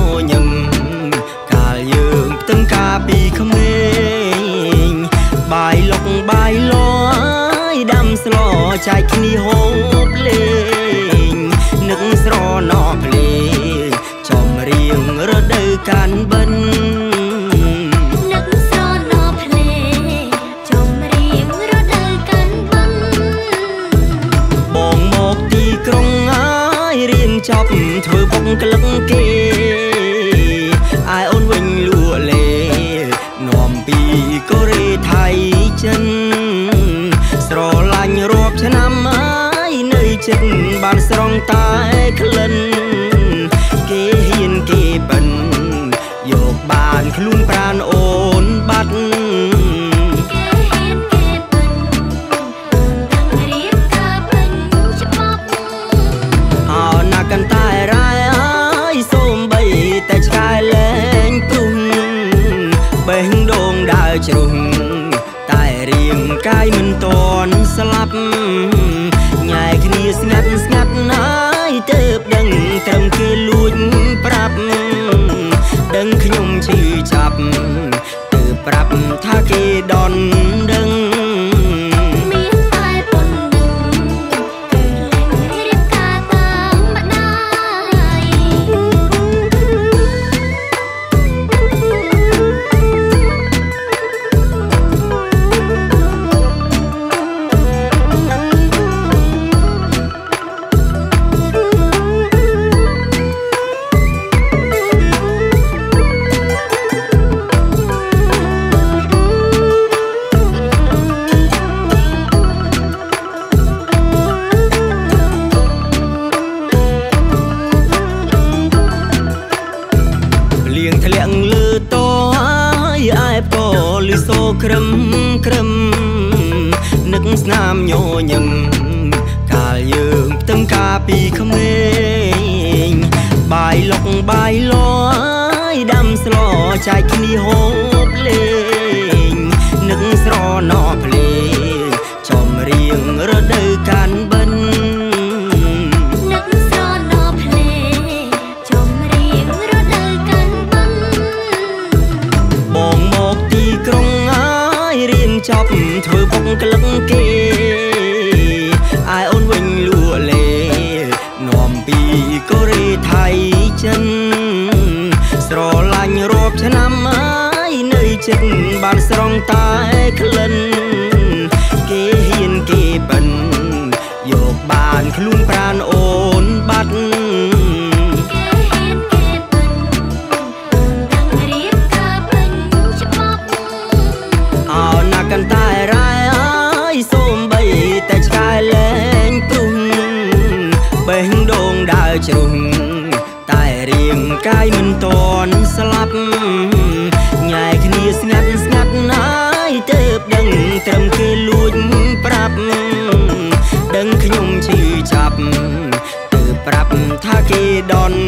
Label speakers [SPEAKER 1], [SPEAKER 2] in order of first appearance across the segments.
[SPEAKER 1] នឹកស្នាមញញឹមកាលយើងផ្ទឹមការពីក្មេងបាយលុកបាយលយដាំស្លចែកគ្នាហូបលេងនឹកស្រណោភ្លេងចំរៀងរដូវកាលបិណ្ឌចប់ធ្វើបុកក្លឹកគេ ចិត្តបានស្រងតែក្លិន គេហ៊ានគេបិនយកបានខ្លួនប្រានអូនបាត់ជ្រុះតែរាងកាយមិនតន់ស្លាប់ញ៉ែគ្នា ស្ងាត់ស្ងាត់ណាយទៅដឹងត្រឹមគេលួចប្រាប់ដឹងខ្ញុំឈឺចាប់ទៅប្រាប់ថាគេដន់ ក្លិន គេហ៊ានគេបិនយកបានខ្លួនប្រានអូនបាត់កាន់តែរ៉ែអើយសូមបីតែឆ្កែលែងព្រុសបេះដូងដើរជ្រុះតែរាងកាយមិនតន់ស្លាប់ញ៉ែគ្នាស្ងាត់ស្ងាត់ណា យទៅដឹងត្រឹមគេលួចប្រាប់ដឹងខ្ញុំឈឺចាប់ទៅប្រាប់ថាគេដន់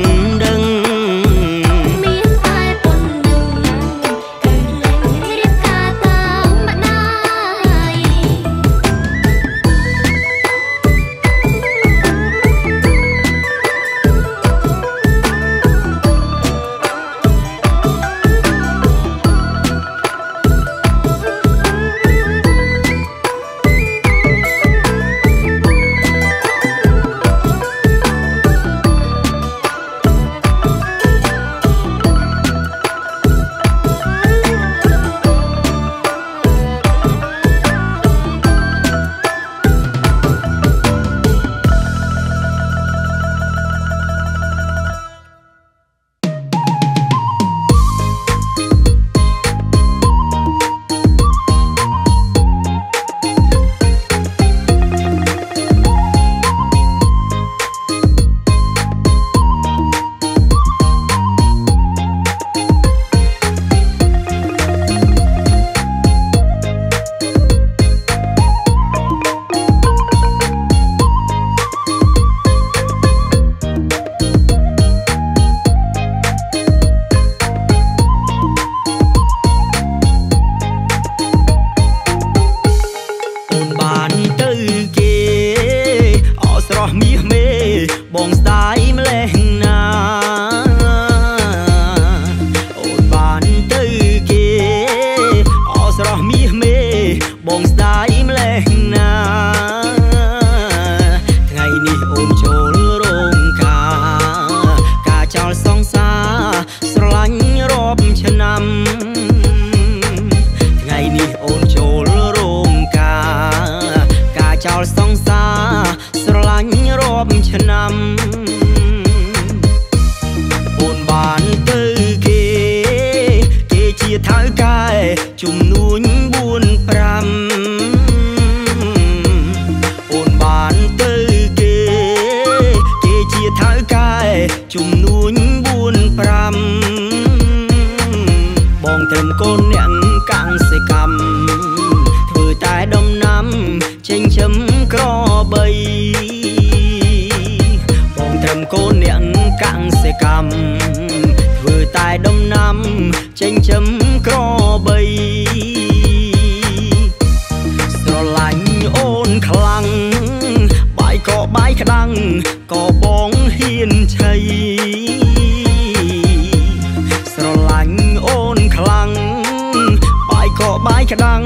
[SPEAKER 1] បាយក្តាំង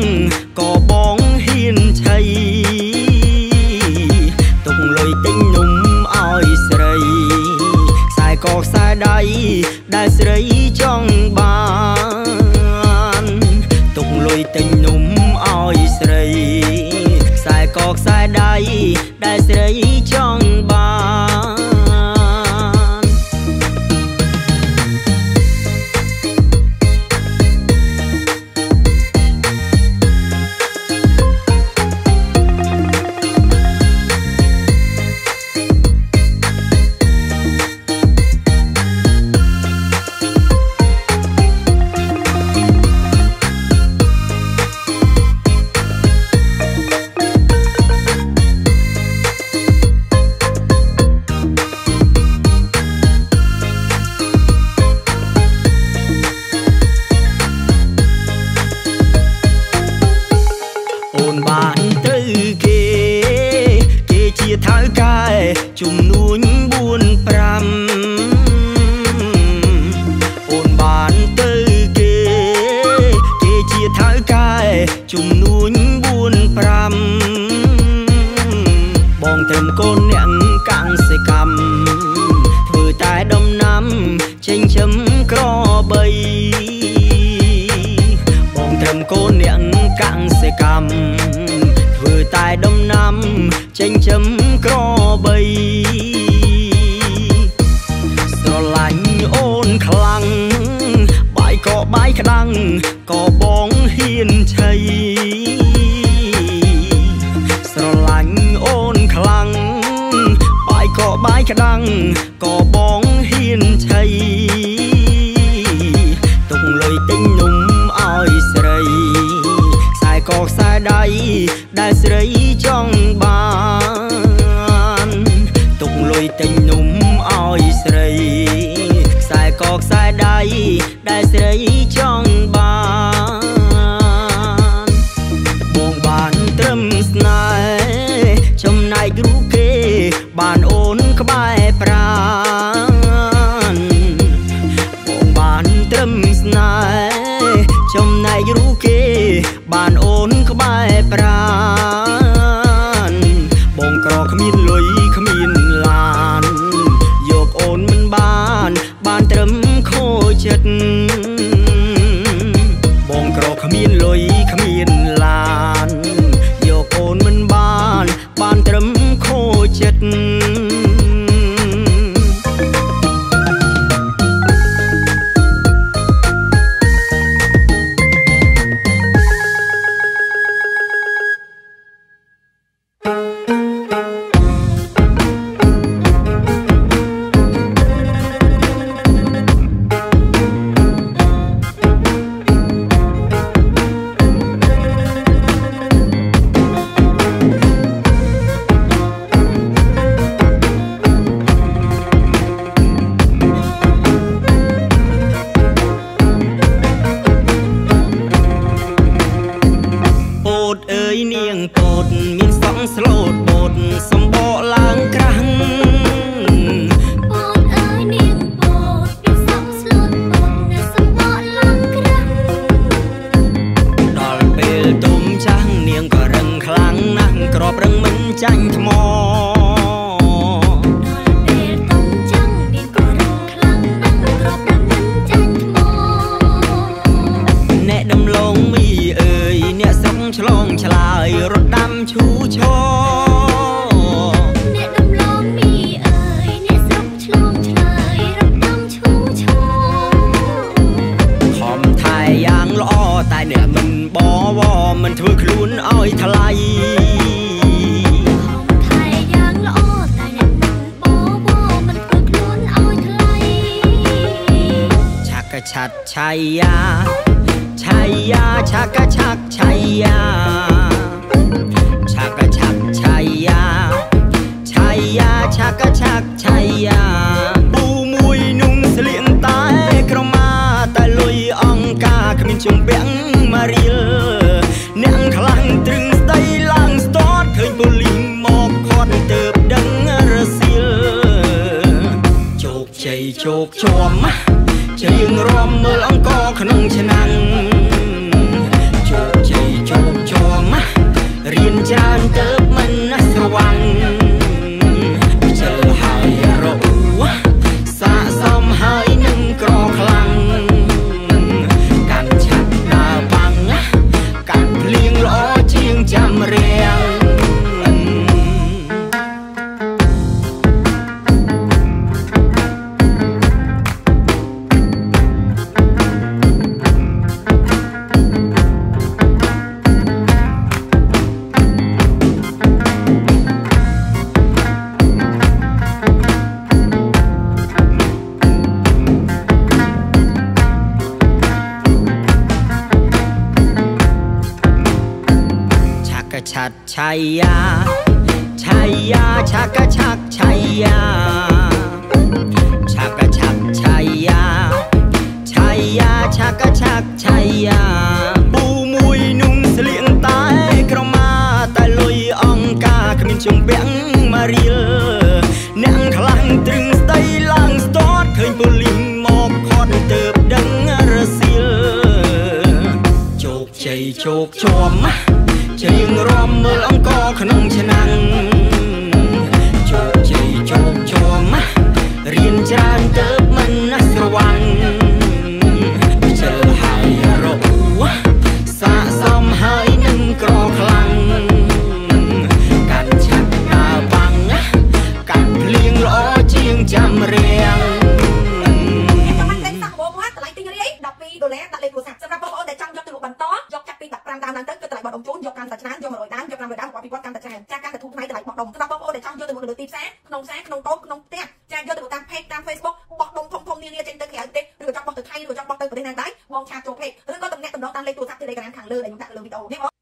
[SPEAKER 1] ក៏បងហ៊ានឆៃទុកលុយទិញនំឲ្យស្រីខ្សែក៏ខ្សែដៃដែលស្រីចង់បានទុកលុយទិញនំឲ្យស្រីខ្សែក៏ខ្សែដៃដែលស្រី កម្មធ្វើតែដំណាំចិញ្ចឹមក្របីស្រឡាញ់អូនខ្លាំងបាយក៏បាយក្តាំងក៏បងហ៊ានឆៃស្រឡាញ់អូនខ្លាំងបាយក៏បាយក្តាំងក៏ យ៉ាឆៃយ៉ាឆាកឆាក់ឆៃយ៉ាឆាកឆាក់ឆៃយ៉ាឆៃយ៉ាឆាកឆាក់ឆៃយ៉ាពូមួយนุ่ងស្លៀងតែក្រមាតែលុយអង្ការគ្មានជុំពាំងម៉ារៀលអ្នកខ្លាំងត្រឹងស្ដីឡើងស្ទាត់ឃើញពូលីងមកខាត់ទៅដឹងរសៀលជោគជ័យជោគជាំ ច្រៀងរំមើលអង្គក្នុងឆ្នាំង ឆាត់ឆៃយ៉ាឆៃយ៉ាឆាកឆាក់ឆៃយ៉ាឆាកឆាក់ឆៃយ៉ាឆៃយ៉ាឆាកឆាក់ឆៃយ៉ាពូមួយนุ่ងស្លៀងតែក្រមាតែលុយអង្ការគ្មានជុំពាំងម៉ារៀលអ្នកខ្លាំងត្រឹងស្ដីឡើងស្ទាត់ឃើញពូលីងមកខាត់ទៅដឹងរសៀលជោគជ័យជោគជាំ ច្រៀងរំមើលអង្គក្នុងឆ្នាំងជោគជ័យជោគជាំរៀនច្រើនទៅមិនស្រវាំង រស័
[SPEAKER 2] ព្ទ Telegram ខាងលើដែលខ្ញុំដាក់លើវីដេអូនេះបង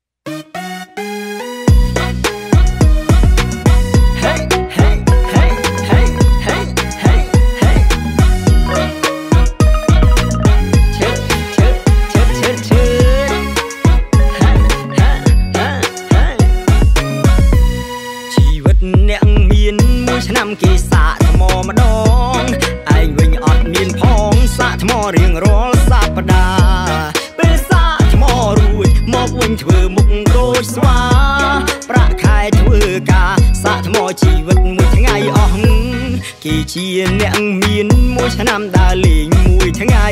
[SPEAKER 1] អ្នកមានមួយឆ្នាំដើរលេងមួយថ្ងៃ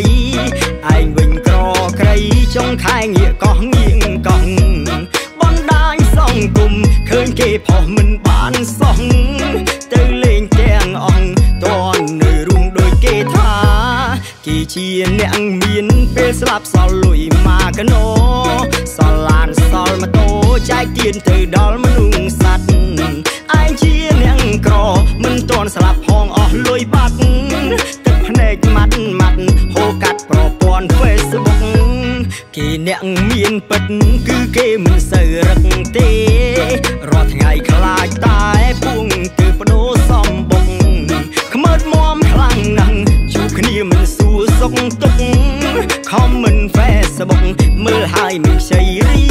[SPEAKER 1] ឯងវិញក្រក្រៃចុងខែងាកកោះងៀងកោះបណ្ដាញសង្គមឃើញគេផុសមិនបានសោះទៅលេងទាំងអង្គតននៅរួមដូចគេថាគេជាអ្នកមានពេលស្លាប់សល់លុយមកកណោសល់ឡានសល់ម៉ូតូចែកទៀនទៅដល់មនុស្សសัตว์ឯងជាអ្ន កក្រ មិនទាន់ស្លាប់ផងអស់លុយបាត់ទឹកភ្នែកម៉ាត់ម៉ាត់ហូរកាត់ប្រព័ន្ធ Facebook គេអ្នកមានពិតគឺគេមិនសូវរឹកទេរាល់ថ្ងៃខ្លាចតែពួងទៅបដូរសំបុកខ្មើតមមខ្លាំងណាស់ជួបគ្នាមិនសួរសុខទុក្ខ comment Facebook មើលហើយមិនខ្ចីរី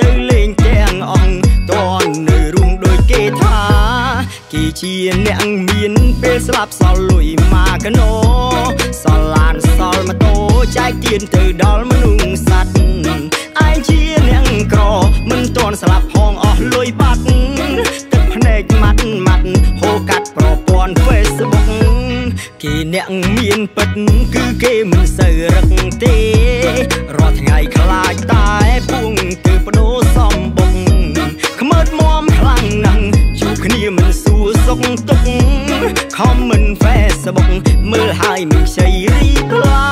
[SPEAKER 1] ទៅលេងទាំងអង្គតននៅរួមដូចគេថាគេជជាអ្នកមានពេលស្លាប់សល់លុយមកកណោសល់ឡានសល់ម៉ូតូចែកទៀនទៅដល់មនុស្សសัตว์ឯងជាអ្នកក្រ មិនទាន់ស្លាប់ផងអស់លុយបាត់ទឹកភ្នែកម៉ាត់ម៉ាត់ហូរកាត់ប្រព័ន្ធ Facebook គេអ្នកមានពិតគឺគេមិនសូវរឹកទេរាល់ថ្ងៃខ្លាចតែពួងគឺបដូរសំបុកខ្មើតមមខ្លាំងណាស់ជួបគ្នាមិនសួរសុខទុក្ខ comment Facebook មើលហើយមិនខ្ចីរីក្លា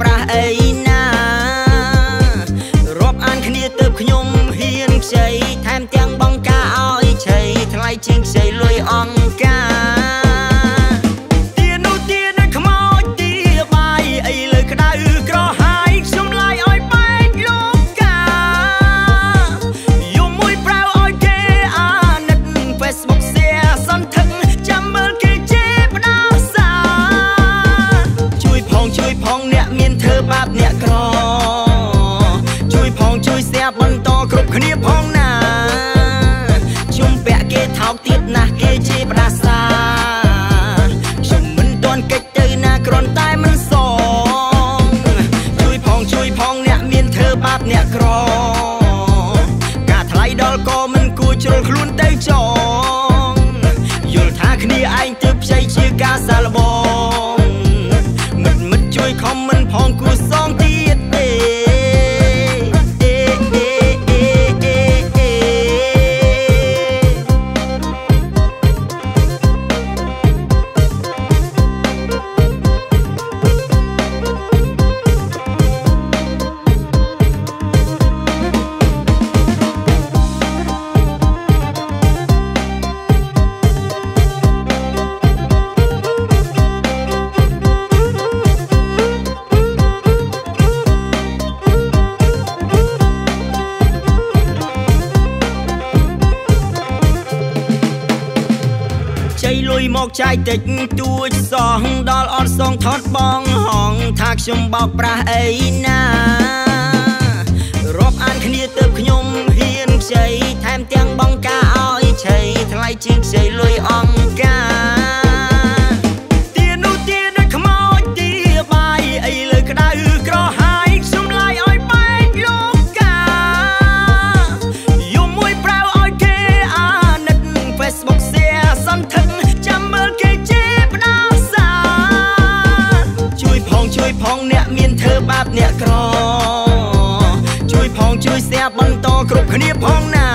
[SPEAKER 3] ក្រហ
[SPEAKER 1] ជាផ្ដាសាខ្ញុំមិនទាន់កិច្ចទៅណាគ្រាន់តែ មកចាយតិចទួចសោះដល់អត់សងថតបងហងថាខ្ញុំបោកប្រាស់អីណារាប់អានគ្នាទៅខ្ញុំហ៊ានខ្ចីថែមទាំងបងការឲ្យឆៃថ្លៃជាងខ្ចីលុយអង្គ ជួយផងអ្នកមានធ្វើបាបអ្នកក្រ ជួយផងជួយស្ទះបន្តគ្រប់គ្នាផងណា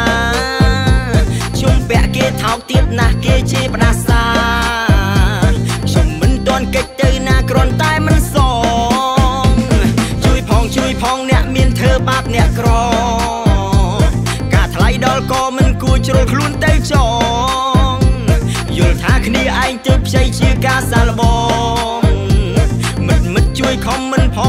[SPEAKER 1] ជុំពាក់គេថោកទៀតណាស់គេជេរផ្ដាសាខ្ញុំមិនទាន់កិច្ចទៅណាគ្រាន់តែមិនសងជួយផងជួយផងអ្នកមានធ្វើបាបអ្នកក្រ ការថ្លៃដល់ក៏មិនគួរជ្រុលខ្លួនទៅចងយល់ថាគ្នាឯងទើបខ្ចីជាការសាឡបង ជួយ